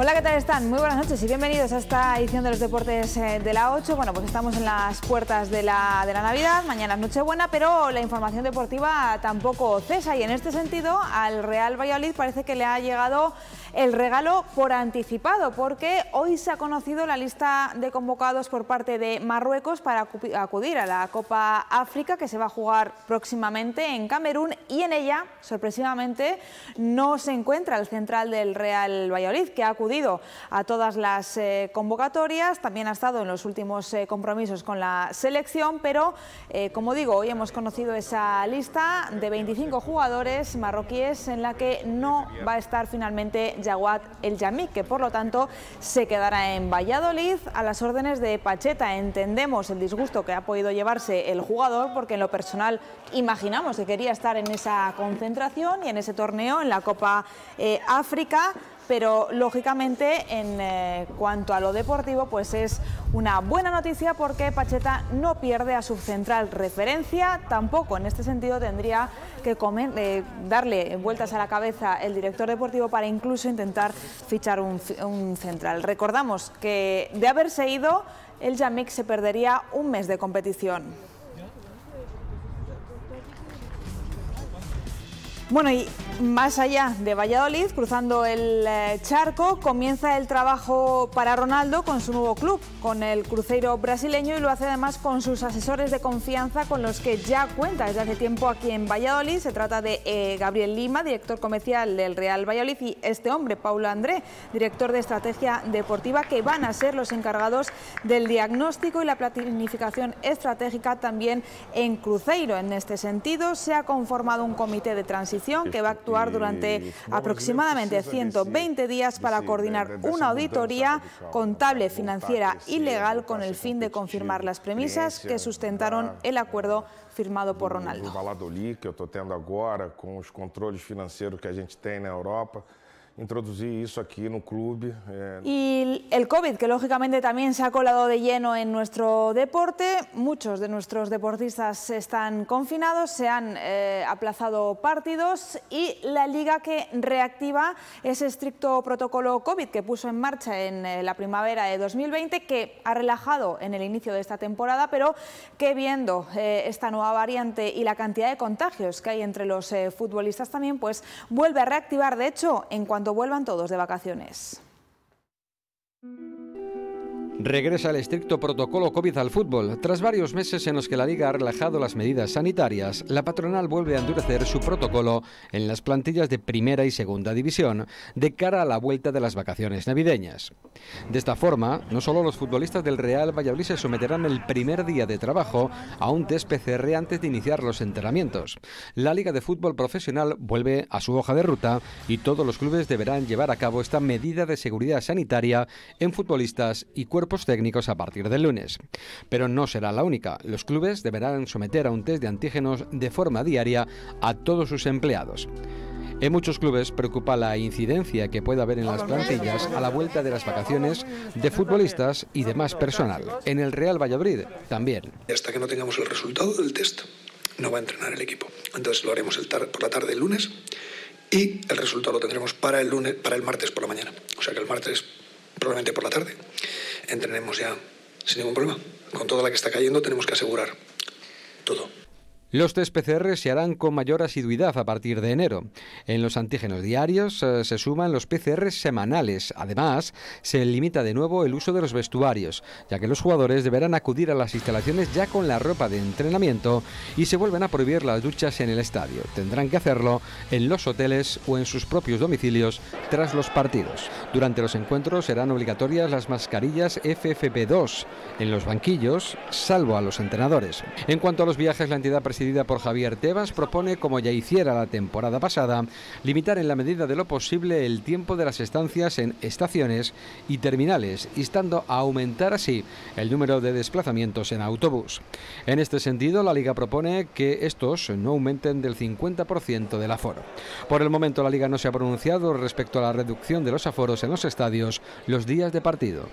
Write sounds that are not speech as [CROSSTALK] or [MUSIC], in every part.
Hola, ¿qué tal están? Muy buenas noches y bienvenidos a esta edición de los deportes eh, de la 8. Bueno, pues estamos en las puertas de la, Navidad, mañana es Nochebuena, pero la información deportiva tampoco cesa y en este sentido al Real Valladolid parece que le ha llegado el regalo por anticipado, porque hoy se ha conocido la lista de convocados por parte de Marruecos para acudir a la Copa África que se va a jugar próximamente en Camerún y en ella, sorpresivamente, no se encuentra el central del Real Valladolid, que ha acudido a todas las eh, convocatorias, también ha estado en los últimos eh, compromisos con la selección, pero eh, como digo, hoy hemos conocido esa lista de 25 jugadores marroquíes en la que no va a estar finalmente Yaguat El Yamik, que por lo tanto se quedará en Valladolid a las órdenes de Pacheta. Entendemos el disgusto que ha podido llevarse el jugador porque en lo personal imaginamos que quería estar en esa concentración y en ese torneo en la Copa África pero lógicamente en eh, cuanto a lo deportivo pues es una buena noticia porque Pacheta no pierde a su central referencia, tampoco en este sentido tendría que eh, darle vueltas a la cabeza el director deportivo para incluso intentar fichar un, central. Recordamos que de haberse ido el Yamik se perdería un mes de competición. Bueno, y más allá de Valladolid, cruzando el eh, charco, comienza el trabajo para Ronaldo con su nuevo club, con el cruceiro brasileño y lo hace además con sus asesores de confianza con los que ya cuenta desde hace tiempo aquí en Valladolid. Se trata de eh, Gabriel Lima, director comercial del Real Valladolid, y este hombre, Paulo André, director de estrategia deportiva, que van a ser los encargados del diagnóstico y la planificación estratégica también en cruceiro. En este sentido, se ha conformado un comité de transición que va a actuar durante aproximadamente 120 días para coordinar una auditoría contable, financiera y legal con el fin de confirmar las premisas que sustentaron el acuerdo firmado por Ronaldo. que eu estou tendo agora com os controles financeiros que a gente tem na Europa introducir eso aquí en un club. Eh. Y el COVID, que lógicamente también se ha colado de lleno en nuestro deporte. Muchos de nuestros deportistas están confinados, se han eh, aplazado partidos y la liga que reactiva ese estricto protocolo COVID que puso en marcha en eh, la primavera de 2020, que ha relajado en el inicio de esta temporada, pero que viendo esta nueva variante y la cantidad de contagios que hay entre los futbolistas también, pues vuelve a reactivar. De hecho, en cuanto vuelvan todos de vacaciones. Regresa el estricto protocolo COVID al fútbol. Tras varios meses en los que la Liga ha relajado las medidas sanitarias, la patronal vuelve a endurecer su protocolo en las plantillas de primera y segunda división de cara a la vuelta de las vacaciones navideñas. De esta forma, no solo los futbolistas del Real Valladolid se someterán el primer día de trabajo a un test PCR antes de iniciar los entrenamientos. La Liga de Fútbol Profesional vuelve a su hoja de ruta y todos los clubes deberán llevar a cabo esta medida de seguridad sanitaria en futbolistas y cuerpos técnicos a partir del lunes. Pero no será la única. Los clubes deberán someter a un test de antígenos de forma diaria a todos sus empleados. En muchos clubes preocupa la incidencia que puede haber en las plantillas a la vuelta de las vacaciones de futbolistas y demás personal. En el Real Valladolid también. Hasta que no tengamos el resultado del test, no va a entrenar el equipo. Entonces lo haremos el por la tarde del lunes y el resultado lo tendremos para el lunes, para el martes por la mañana. O sea que el martes probablemente por la tarde entrenemos ya sin ningún problema. Con toda la que está cayendo tenemos que asegurar todo. Los test PCR se harán con mayor asiduidad a partir de enero. En los antígenos diarios eh, se suman los PCR semanales. Además, se limita de nuevo el uso de los vestuarios, ya que los jugadores deberán acudir a las instalaciones ya con la ropa de entrenamiento y se vuelven a prohibir las duchas en el estadio. Tendrán que hacerlo en los hoteles o en sus propios domicilios tras los partidos. Durante los encuentros serán obligatorias las mascarillas FFP2 en los banquillos, salvo a los entrenadores. En cuanto a los viajes, la entidad presidida por Javier Tebas, propone, como ya hiciera la temporada pasada, limitar en la medida de lo posible el tiempo de las estancias en estaciones y terminales, instando a aumentar así el número de desplazamientos en autobús. En este sentido, la Liga propone que estos no aumenten del 50% del aforo. Por el momento, la Liga no se ha pronunciado respecto a la reducción de los aforos en los estadios los días de partido.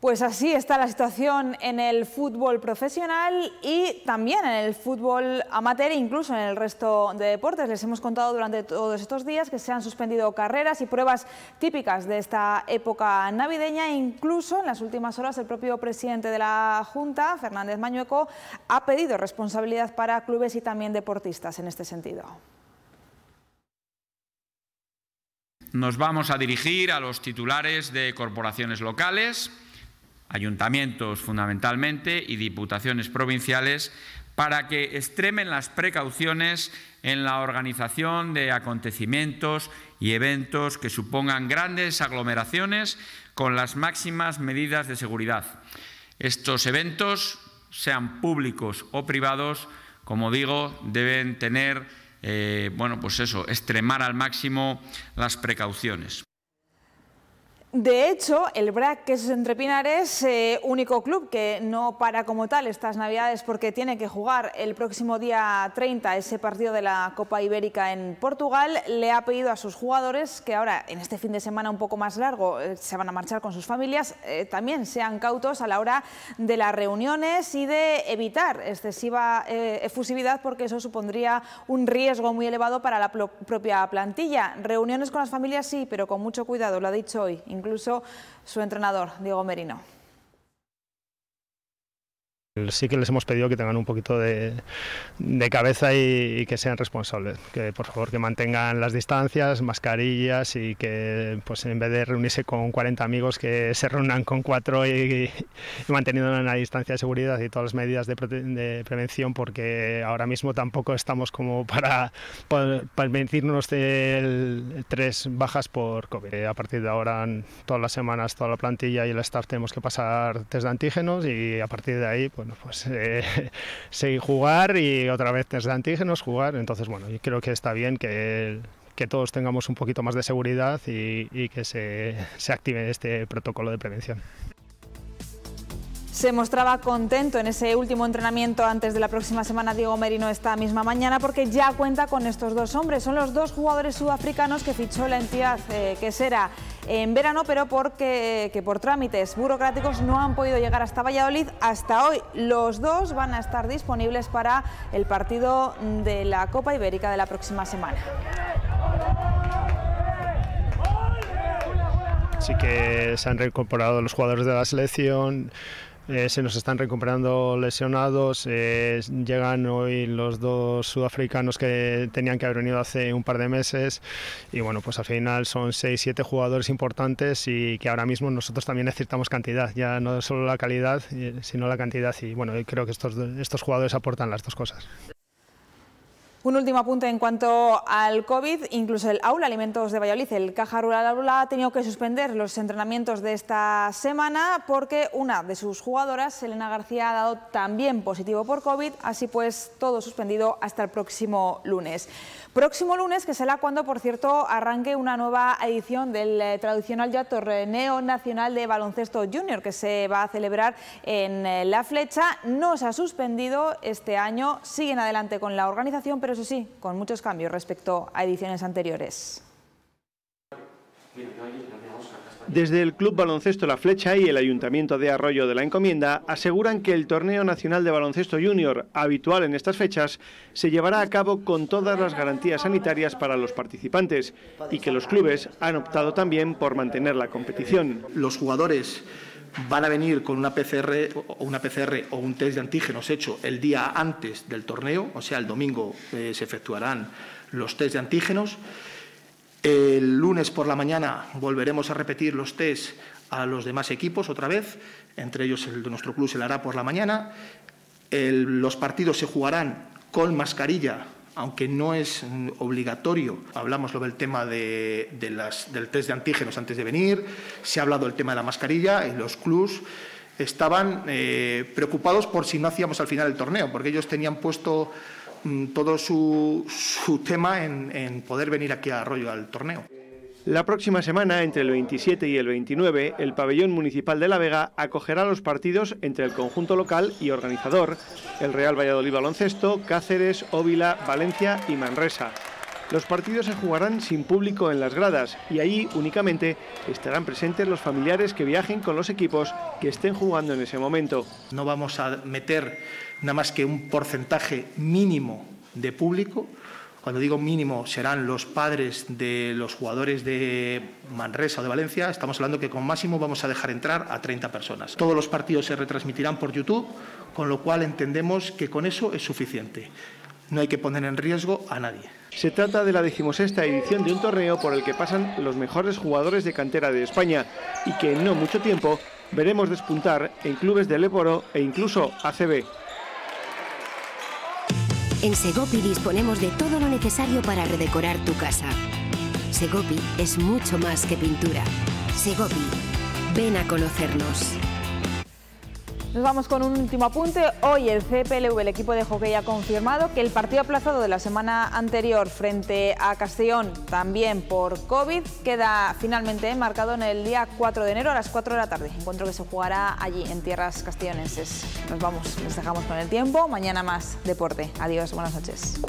Pues así está la situación en el fútbol profesional y también en el fútbol amateur incluso en el resto de deportes. Les hemos contado durante todos estos días que se han suspendido carreras y pruebas típicas de esta época navideña incluso en las últimas horas el propio presidente de la Junta, Fernández Mañueco, ha pedido responsabilidad para clubes y también deportistas en este sentido. Nos vamos a dirigir a los titulares de corporaciones locales ayuntamientos fundamentalmente y diputaciones provinciales para que extremen las precauciones en la organización de acontecimientos y eventos que supongan grandes aglomeraciones con las máximas medidas de seguridad. Estos eventos, sean públicos o privados, como digo, deben tener, eh, bueno, pues eso, extremar al máximo las precauciones. De hecho, el BRAC Quesos Entre Pinares, eh, único club que no para como tal estas Navidades porque tiene que jugar el próximo día 30 ese partido de la Copa Ibérica en Portugal, le ha pedido a sus jugadores que ahora, en este fin de semana un poco más largo, eh, se van a marchar con sus familias, eh, también sean cautos a la hora de las reuniones y de evitar excesiva efusividad porque eso supondría un riesgo muy elevado para la propia plantilla. Reuniones con las familias sí, pero con mucho cuidado, lo ha dicho hoy incluso su entrenador, Diego Merino. Sí que les hemos pedido que tengan un poquito de, cabeza y, que sean responsables, que por favor que mantengan las distancias, mascarillas y que pues en vez de reunirse con 40 amigos que se reúnan con cuatro y, manteniendo una distancia de seguridad y todas las medidas de, prevención porque ahora mismo tampoco estamos como para, permitirnos tres bajas por COVID. A partir de ahora todas las semanas toda la plantilla y el staff tenemos que pasar test de antígenos y a partir de ahí bueno, pues eh, [LAUGHS] seguir jugar y otra vez desde antígenos jugar. Entonces, bueno, yo creo que está bien que, que todos tengamos un poquito más de seguridad y, y que se, se active este protocolo de prevención. Se mostraba contento en ese último entrenamiento antes de la próxima semana Diego Merino esta misma mañana porque ya cuenta con estos dos hombres. Son los dos jugadores sudafricanos que fichó la entidad eh, que será en verano, pero porque que por trámites burocráticos no han podido llegar hasta Valladolid. Hasta hoy los dos van a estar disponibles para el partido de la Copa Ibérica de la próxima semana. Así que se han reincorporado los jugadores de la selección. Eh, se nos están recuperando lesionados. Eh, llegan hoy los dos sudafricanos que tenían que haber venido hace un par de meses. Y bueno, pues al final son 6-7 jugadores importantes y que ahora mismo nosotros también necesitamos cantidad. Ya no solo la calidad, eh, sino la cantidad. Y bueno, creo que estos, estos jugadores aportan las dos cosas. Un último apunte en cuanto al COVID, incluso el Aula Alimentos de Valladolid, el Caja Rural Aula, ha tenido que suspender los entrenamientos de esta semana porque una de sus jugadoras, Elena García, ha dado también positivo por COVID, así pues todo suspendido hasta el próximo lunes. Próximo lunes, que será cuando, por cierto, arranque una nueva edición del eh, tradicional ya torneo nacional de baloncesto junior que se va a celebrar en eh, La Flecha. No se ha suspendido este año, siguen adelante con la organización, pero eso sí, con muchos cambios respecto a ediciones anteriores. Desde el Club Baloncesto La Flecha y el Ayuntamiento de Arroyo de la Encomienda aseguran que el Torneo Nacional de Baloncesto Junior, habitual en estas fechas, se llevará a cabo con todas las garantías sanitarias para los participantes y que los clubes han optado también por mantener la competición. Los jugadores van a venir con una PCR o una PCR o un test de antígenos hecho el día antes del torneo, o sea, el domingo eh, se efectuarán los test de antígenos. El lunes por la mañana volveremos a repetir los test a los demás equipos otra vez, entre ellos el de nuestro club se le hará por la mañana. los partidos se jugarán con mascarilla, aunque no es obligatorio. Hablamos lo del tema de, del test de antígenos antes de venir, se ha hablado del tema de la mascarilla y los clubs estaban eh, preocupados por si no hacíamos al final el torneo, porque ellos tenían puesto Mm, todo su, tema en, poder venir aquí a Arroyo al torneo. La próxima semana, entre el 27 y el 29, el pabellón municipal de La Vega acogerá los partidos entre el conjunto local y organizador, el Real Valladolid Baloncesto, Cáceres, Óvila, Valencia y Manresa. Los partidos se jugarán sin público en las gradas y allí únicamente estarán presentes los familiares que viajen con los equipos que estén jugando en ese momento. No vamos a meter nada más que un porcentaje mínimo de público. Cuando digo mínimo serán los padres de los jugadores de Manresa o de Valencia. Estamos hablando que con máximo vamos a dejar entrar a 30 personas. Todos los partidos se retransmitirán por YouTube, con lo cual entendemos que con eso es suficiente. No hay que poner en riesgo a nadie. Se trata de la decimosexta edición de un torneo por el que pasan los mejores jugadores de cantera de España y que en no mucho tiempo veremos despuntar en clubes del Éboro e incluso ACB. En Segopi disponemos de todo lo necesario para redecorar tu casa. Segopi es mucho más que pintura. Segopi, ven a conocernos. Nos vamos con un último apunte. Hoy el CPLV, el equipo de hockey, ha confirmado que el partido aplazado de la semana anterior frente a Castellón, también por COVID, queda finalmente marcado en el día 4 de enero a las 4 de la tarde. Encuentro que se jugará allí, en tierras castellonenses. Nos vamos, les dejamos con el tiempo. Mañana más deporte. Adiós, buenas noches.